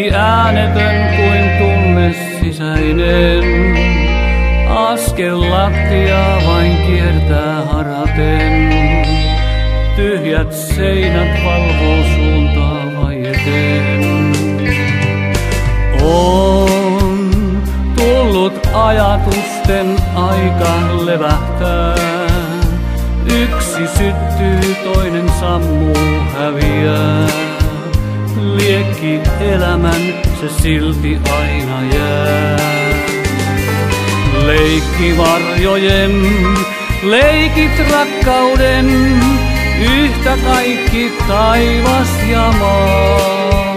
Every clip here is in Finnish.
kaikki äänetön kuin tunne sisäinen. Askel lattia vain kiertää haraten. Tyhjät seinät valvoo suuntaan vai eteen. On tullut ajatusten aika levähtää. Yksi syttyy, toinen sammuu, häviää. Liekki elämän, se silti aina jää. Leikki varjojen, leikit rakkauden, yhtä kaikki taivas ja maa.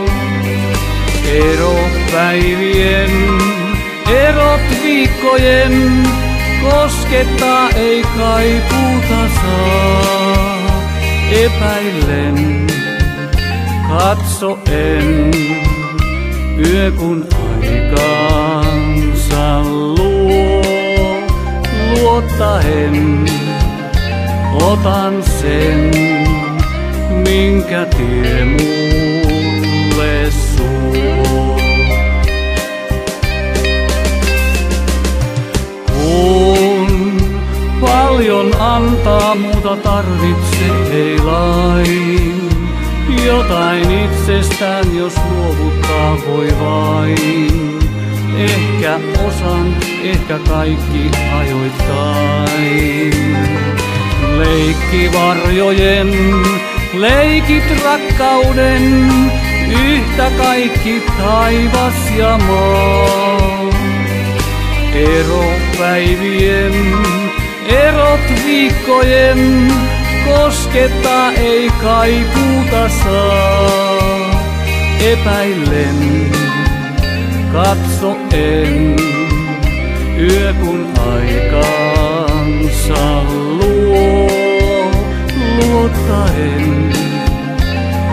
Ero päivien, erot viikkojen, koskettaa ei kaipuuta saa. Epäillen, katso en, yö kun aikansa luo, luottaen otan sen, minkä tie mulle suo. Kun paljon antaa, muuta tarvitse ei lain. Jotain itsestään, jos luovuttaa voi vain. Ehkä osan, ehkä kaikki ajoittain. Leikki varjojen, leikit rakkauden, yhtä kaikki taivas ja maa. Ero päivien, erot viikkojen, koskettaa ei kaipuuta saa epäillen, katso en, yö kun aikaansa luo, luottaen,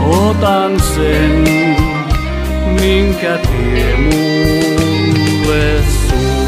otan sen, minkä tie mulle suo.